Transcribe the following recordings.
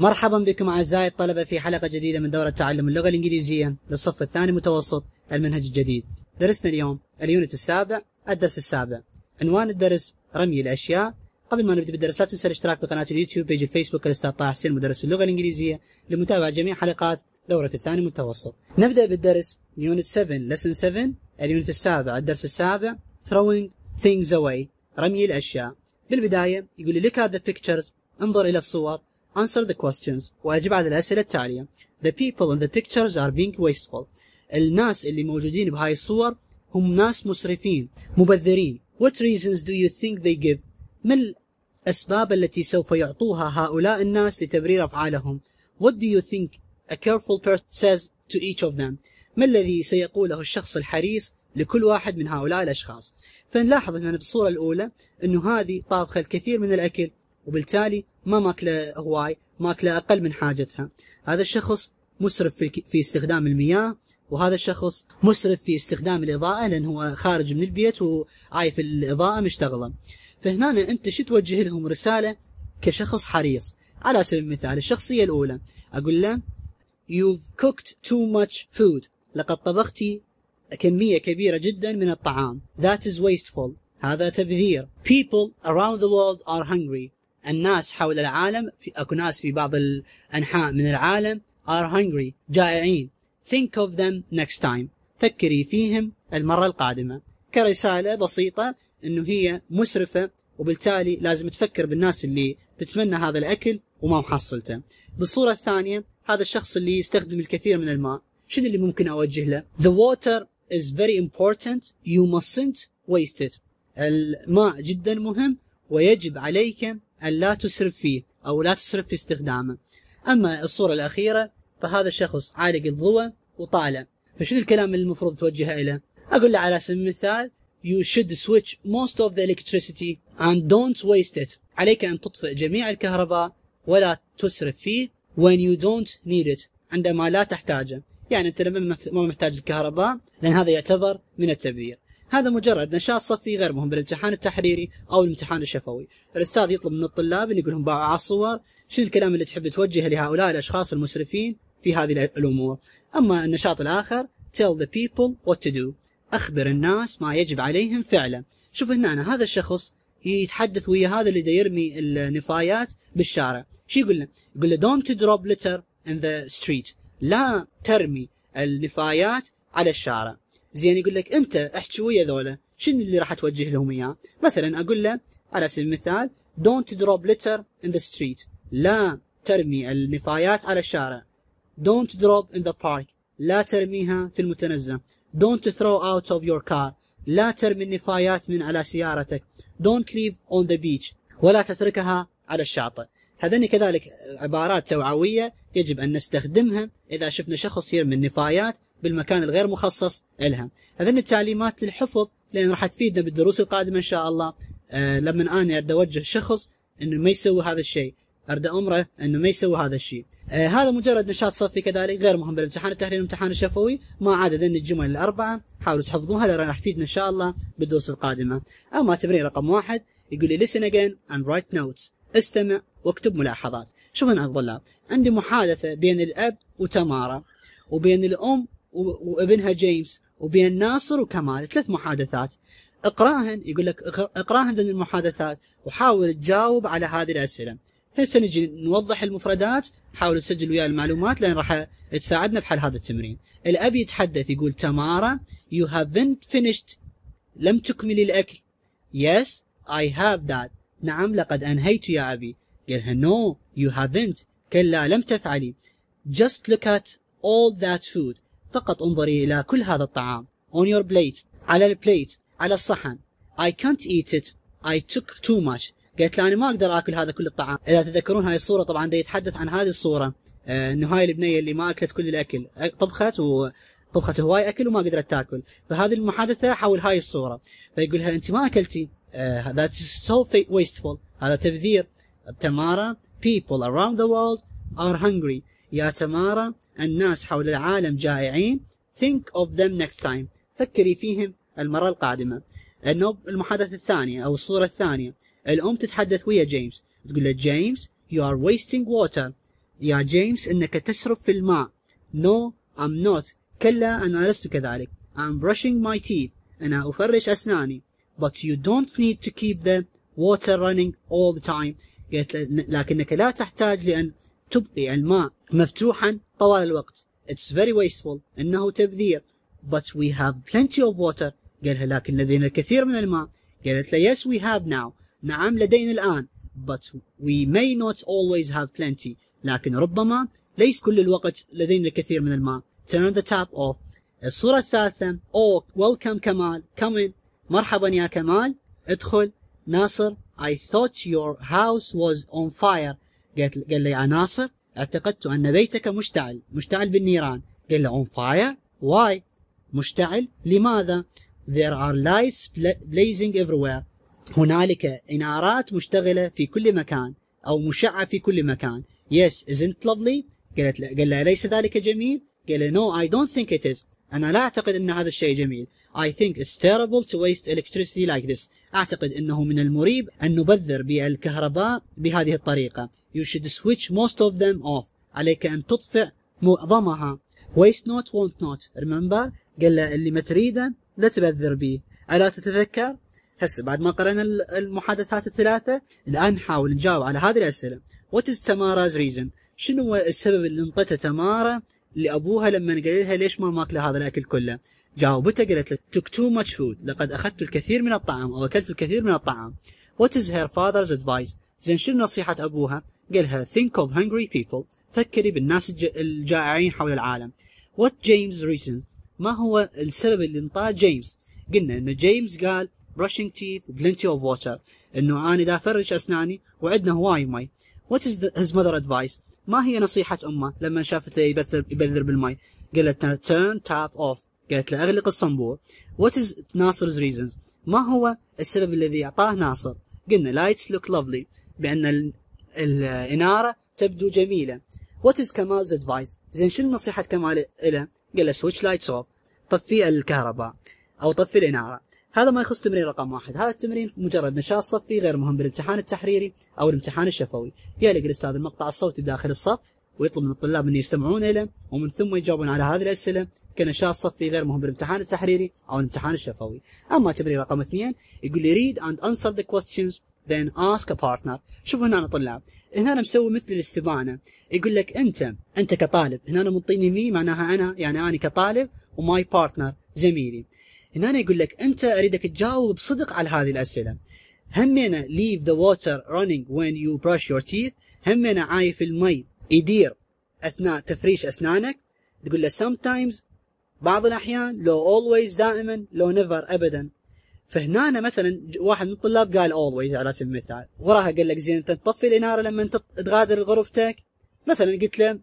مرحبا بكم أعزائي الطلبة في حلقة جديدة من دورة تعلم اللغة الإنجليزية للصف الثاني متوسط المنهج الجديد. درسنا اليوم ال unit السابع الدرس السابع. عنوان الدرس رمي الأشياء. قبل ما نبدأ بالدرس لا تنسى الاشتراك بقناة اليوتيوب page الفيسبوك الأستاذ طه حسين مدرس اللغة الإنجليزية لمتابعة جميع حلقات دورة الثاني متوسط. نبدأ بالدرس unit 7 lesson 7 ال unit السابع الدرس السابع throwing things away رمي الأشياء. بالبداية يقول لي look at the pictures. انظر إلى الصور. Answer the questions وأجب على الأسئلة التالية. The people in the pictures are being wasteful. الناس اللي موجودين بهاي الصور هم ناس مسرفين مبذرين. What reasons do you think they give? ما الأسباب التي سوف يعطوها هؤلاء الناس لتبرير أفعالهم؟ What do you think a careful person says to each of them? ما الذي سيقوله الشخص الحريص لكل واحد من هؤلاء الأشخاص؟ فنلاحظ هنا بالصورة الأولى أنه هذه طابخة الكثير من الأكل. وبالتالي ما ماكلة هواي ماكلة أقل من حاجتها. هذا الشخص مسرف في, في استخدام المياه وهذا الشخص مسرف في استخدام الإضاءة لأنه هو خارج من البيت وعايف الإضاءة مشتغلة. فهنا أنت شو توجه لهم رسالة كشخص حريص؟ على سبيل المثال الشخصية الأولى. أقول له You've cooked too much food. لقد طبختي كمية كبيرة جدا من الطعام. That is wasteful. هذا تبذير. People around the world are hungry. الناس حول العالم في اكو ناس في بعض الأنحاء من العالم are hungry جائعين. Think of them next time. فكري فيهم المرة القادمة. كرسالة بسيطة إنه هي مسرفة وبالتالي لازم تفكر بالناس اللي تتمنى هذا الأكل وما محصلته. بالصورة الثانية هذا الشخص اللي يستخدم الكثير من الماء. شنو اللي ممكن أوجه له؟ The water is very important. You mustn't waste it. الماء جدا مهم ويجب عليك أن لا تسرف فيه أو لا تسرف في استخدامه. أما الصورة الأخيرة فهذا الشخص عالق الضوء وطالع. فشنو الكلام اللي المفروض توجهه له أقول له على سبيل المثال you should switch most of the electricity and don't waste it. عليك أن تطفئ جميع الكهرباء ولا تسرف فيه when you don't need it عندما لا تحتاجه. يعني أنت لما ما محتاج الكهرباء لأن هذا يعتبر من التبذير. هذا مجرد نشاط صفي غير مهم بالامتحان التحريري أو الامتحان الشفوي. الأستاذ يطلب من الطلاب إن يقول لهم باعوا على الصور شنو الكلام اللي تحب توجهه لهؤلاء الأشخاص المسرفين في هذه الأمور؟ أما النشاط الآخر tell the people what to do. أخبر الناس ما يجب عليهم فعله شوف هنا هذا الشخص يتحدث ويا هذا اللي يرمي النفايات بالشارع. شو يقول له؟ يقول له don't drop litter in the street. لا ترمي النفايات على الشارع. زين يقول لك أنت أحكي ويا ذولا شنو اللي راح توجه لهم إياه؟ مثلا أقول له على سبيل المثال don't drop litter in the street. لا ترمي النفايات على الشارع. don't drop in the park. لا ترميها في المتنزه. don't throw out of your car. لا ترمي النفايات من على سيارتك. don't leave on the beach. ولا تتركها على الشاطئ. هذني كذلك عبارات توعوية يجب أن نستخدمها إذا شفنا شخص يرمي النفايات بالمكان الغير مخصص لها. هذين التعليمات للحفظ لأن راح تفيدنا بالدروس القادمة إن شاء الله. آه لما أنا أرد أوجه شخص إنه ما يسوي هذا الشيء. أرد أمره إنه ما يسوي هذا الشيء. آه هذا مجرد نشاط صفي كذلك غير مهم. بالامتحان التحريري والامتحان الشفوي ما عدا ذن الجمل الأربعة. حاولوا تحفظوها لأن راح تفيدنا إن شاء الله بالدروس القادمة. أما تمرين رقم واحد يقول لي listen again and write notes. استمع واكتب ملاحظات. شوف هنا الطلاب عندي محادثة بين الأب وتمارا وبين الأم وابنها جيمس وبين ناصر وكمال ثلاث محادثات. اقراهن يقول لك اقراهن ذن المحادثات وحاول تجاوب على هذه الأسئلة. هسه نجي نوضح المفردات حاول تسجل ويا المعلومات لأن راح تساعدنا بحل هذا التمرين. الاب يتحدث يقول تمارا you haven't finished لم تكملي الأكل. Yes I have that. نعم لقد أنهيت يا أبي. قالها no you haven't. كلا لم تفعلي. Just look at all that food. فقط انظري إلى كل هذا الطعام. On your plate. على البليت على الصحن. I can't eat it. I took too much. قالت له أنا ما أقدر آكل هذا كل الطعام. إذا تذكرون هاي الصورة طبعا دا يتحدث عن هذه الصورة. آه إنه هاي البنية اللي ما أكلت كل الأكل. طبخت و طبخت هواي أكل وما قدرت تاكل. فهذه المحادثة حول هاي الصورة. فيقولها أنت ما أكلتي. uh, that's so wasteful. هذا تبذير. تمارا people around the world are hungry. يا تمارا الناس حول العالم جائعين. Think of them next time. فكري فيهم المرة القادمة. المحادثة الثانية أو الصورة الثانية. الأم تتحدث ويا جيمس. تقول له جيمس you are wasting water. يا جيمس إنك تسرف في الماء. No I'm not. كلا أنا لست كذلك. I'm brushing my teeth. أنا أفرش أسناني. But you don't need to keep the water running all the time. لكنك لا تحتاج لأن تبقي الماء مفتوحا طوال الوقت. It's very wasteful. إنه تبذير. But we have plenty of water. قالها لكن لدينا الكثير من الماء. قالت له yes we have now. نعم لدينا الآن. But we may not always have plenty. لكن ربما ليس كل الوقت لدينا الكثير من الماء. Turn the tap off. الصورة الثالثة. Oh welcome كمال come in. مرحبا يا كمال. ادخل. ناصر I thought your house was on fire. قالت قال لي يا ناصر اعتقدت أن بيتك مشتعل. مشتعل بالنيران. قال له on fire why? مشتعل؟ لماذا؟ There are lights blazing everywhere. هنالك إنارات مشتغلة في كل مكان أو مشعة في كل مكان. Yes isn't lovely? قالت قال له أليس ذلك جميل؟ قال له no I don't think it is. أنا لا أعتقد أن هذا الشيء جميل. I think it's terrible to waste electricity like this. أعتقد أنه من المريب أن نبذر بالكهرباء بهذه الطريقة. You should switch most of them off. عليك أن تطفئ معظمها. Waste not want not. Remember قال له اللي ما تريده لا تبذر به. ألا تتذكر؟ هسه بعد ما قرأنا المحادثات الثلاثة الآن نحاول نجاوب على هذه الأسئلة. What is Tamara's reason? شنو هو السبب اللي انطته تمارا لأبوها لما قال لها ليش ما ماكلة هذا الأكل كله؟ جاوبته قالت له took too much food. لقد أخذت الكثير من الطعام أو أكلت الكثير من الطعام. What is her father's advice? زين شنو نصيحة أبوها؟ قالها think of hungry people. فكري بالناس الجائعين حول العالم. What James reasons? ما هو السبب اللي انطاه جيمس قلنا إن جيمس قال brushing teeth plenty of water. إنه أنا دا افرش أسناني وعندنا هواي مي. What is the, his mother advice? ما هي نصيحة أمه لما شافته يبذر, يبذر بالماء؟ قالت له turn tap off. قالت له أغلق الصنبور. What is ناصر's reasons? ما هو السبب الذي أعطاه ناصر؟ قلنا lights look lovely. بأن الإنارة تبدو جميلة. What is كمال's advice? زين شنو نصيحة كمال له قال له switch lights off. طفي الكهرباء. أو طفي الإنارة. هذا ما يخص تمرين رقم واحد. هذا التمرين مجرد نشاط صفي غير مهم بالامتحان التحريري أو الامتحان الشفوي. يلقى الأستاذ المقطع الصوتي بداخل الصف ويطلب من الطلاب أن يستمعون له ومن ثم يجاوبون على هذه الأسئلة كنشاط صفي غير مهم بالامتحان التحريري أو الامتحان الشفوي. أما تمرين رقم اثنين يقول لي read and answer the questions then ask a partner. شوفوا هنا طلاب. هنا أنا مسوي مثل الاستبانة. يقول لك أنت أنت كطالب. هنا أنا منطيني me معناها أنا يعني أنا كطالب و my partner زميلي. هنا يقول لك أنت أريدك تجاوب بصدق على هذه الأسئلة. همنا leave the water running when you brush your teeth. همنا عايف المي يدير أثناء تفريش أسنانك. تقول له sometimes بعض الأحيان لو always دائما لو never ابدا. فهنا مثلا واحد من الطلاب قال always على سبيل المثال. وراها قال لك زين أنت تطفي الإنارة لما تغادر غرفتك مثلا قلت له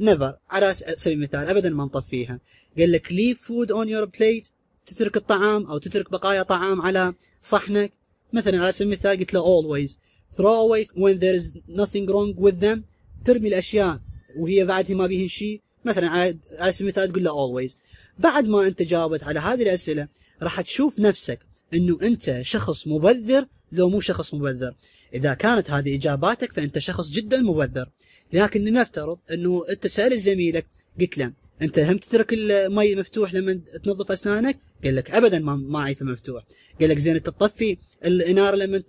never على سبيل المثال ابدا ما نطفيها. قال لك leave food on your plate تترك الطعام أو تترك بقايا طعام على صحنك. مثلا على سبيل المثال قلت له always throw away when there is nothing wrong with them. ترمي الأشياء وهي بعدها ما بيهن شيء مثلا على سبيل المثال تقول له always. بعد ما أنت جاوبت على هذه الأسئلة راح تشوف نفسك إنه أنت شخص مبذر لو مو شخص مبذر. إذا كانت هذه إجاباتك فأنت شخص جدا مبذر. لكن لنفترض إنه أنت سالت زميلك قلت له انت هم تترك المي مفتوح لما تنظف أسنانك؟ قال لك ابدا ما ما اعيفه مفتوح. قال لك زين أنت تطفي الإنارة لما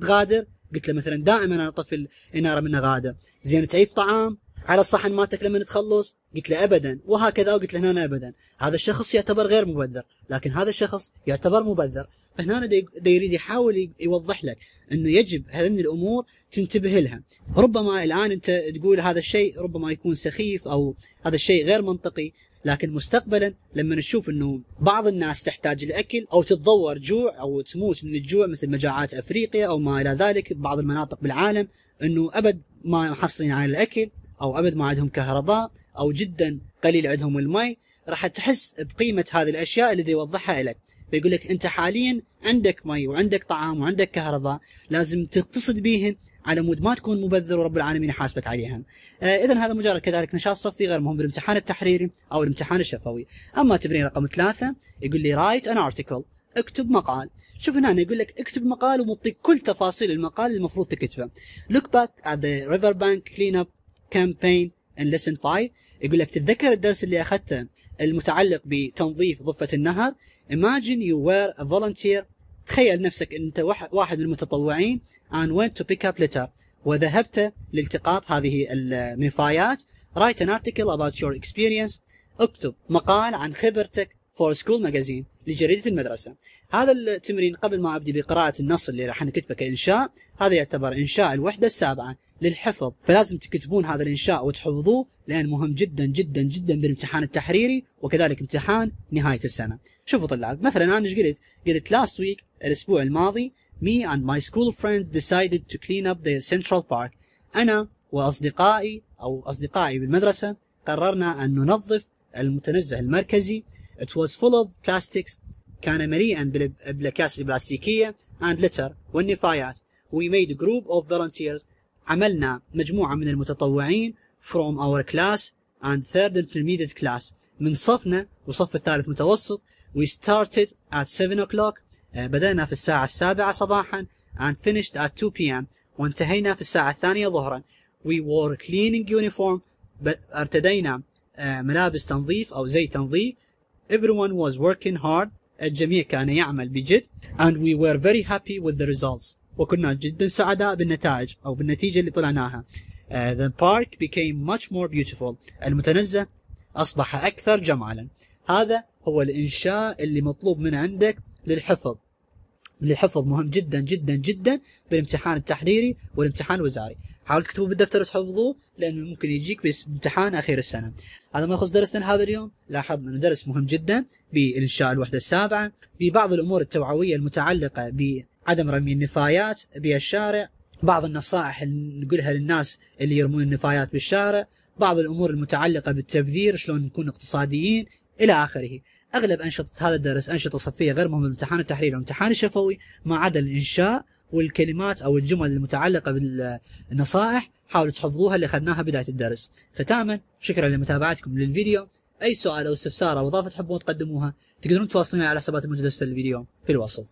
تغادر؟ قلت له مثلا دائما أنا أطفي الإنارة من غادر. زين تعيف طعام؟ على الصحن مالتك لما تخلص؟ قلت له ابدا. وهكذا وقلت له هنا ابدا. هذا الشخص يعتبر غير مبذر. لكن هذا الشخص يعتبر مبذر. فهنا دا يريد يحاول يوضح لك إنه يجب هذه الأمور تنتبه لها. ربما الآن أنت تقول هذا الشيء ربما يكون سخيف أو هذا الشيء غير منطقي لكن مستقبلا لما نشوف إنه بعض الناس تحتاج لأكل أو تتضور جوع أو تموت من الجوع مثل مجاعات أفريقيا أو ما إلى ذلك بعض المناطق بالعالم إنه أبد ما محصلين على الأكل أو أبد ما عندهم كهرباء أو جدا قليل عندهم المي راح تحس بقيمة هذه الأشياء اللي يوضحها لك. فيقول لك أنت حاليا عندك مي وعندك طعام وعندك كهرباء لازم تقتصد بيهن على مود ما تكون مبذر ورب العالمين يحاسبك عليها. آه اذا هذا مجرد كذلك نشاط صفي غير مهم بالامتحان التحريري أو الامتحان الشفوي. أما تمرين رقم ثلاثة يقول لي write an article اكتب مقال. شوف هنا يقول لك اكتب مقال ومعطيك كل تفاصيل المقال اللي المفروض تكتبه. Look back at the river bank clean up campaign in lesson 5 يقول لك تتذكر الدرس اللي اخذته المتعلق بتنظيف ضفة النهر؟ Imagine you were a volunteer. تخيل نفسك أنت واحد من المتطوعين. And went to pick up litter. وذهبت لالتقاط هذه النفايات write an article about your experience. اكتب مقال عن خبرتك. For school magazine لجريدة المدرسة. هذا التمرين قبل ما أبدي بقراءة النص اللي راح نكتبه كإنشاء هذا يعتبر إنشاء الوحدة السابعة للحفظ. فلازم تكتبون هذا الإنشاء وتحفظوه لأن مهم جدا جدا جدا بالامتحان التحريري وكذلك امتحان نهاية السنة. شوفوا طلاب مثلا أنا إيش قلت؟ قلت last week الأسبوع الماضي me and my school friends decided to clean up the central park. أنا وأصدقائي أو أصدقائي بالمدرسة قررنا أن ننظف المتنزه المركزي. It was full of plastics كان مليئا بالاكياس البلاستيكيه and litter والنفايات we made a group of volunteers عملنا مجموعه من المتطوعين from our class and third intermediate class من صفنا وصف الثالث متوسط we started at 7 o'clock بدأنا في الساعة السابعة صباحا and finished at 2 p.m. وانتهينا في الساعة الثانية ظهرا we wore cleaning uniform ارتدينا ملابس تنظيف أو زي تنظيف Everyone was working hard الجميع كان يعمل بجد and we were very happy with the results. وكنا جدا سعداء بالنتائج أو بالنتيجة اللي طلعناها. Uh, the park became much more beautiful. المتنزه أصبح أكثر جمالا. هذا هو الإنشاء اللي مطلوب من عندك للحفظ. للحفظ مهم جدا جدا جدا بالامتحان التحريري والامتحان الوزاري. حاولوا تكتبوا بالدفتر وتحفظوه لأنه ممكن يجيك بامتحان أخير السنة. هذا ما يخص درسنا هذا اليوم. لاحظنا أنه درس مهم جدا بانشاء الوحدة السابعة ببعض الأمور التوعوية المتعلقة بعدم رمي النفايات بالشارع بعض النصائح اللي نقولها للناس اللي يرمون النفايات بالشارع بعض الأمور المتعلقة بالتبذير شلون نكون اقتصاديين إلى آخره. أغلب أنشطة هذا الدرس أنشطة صفية غير مهمه الامتحان التحريري والامتحان الشفوي ما عدا الإنشاء والكلمات أو الجمل المتعلقة بالنصائح حاولوا تحفظوها اللي أخذناها بداية الدرس. ختاما شكرا لمتابعتكم للفيديو. أي سؤال أو استفسار أو إضافة تحبون تقدموها تقدرون تواصلون على حسابات الموجوده في الفيديو. في الوصف.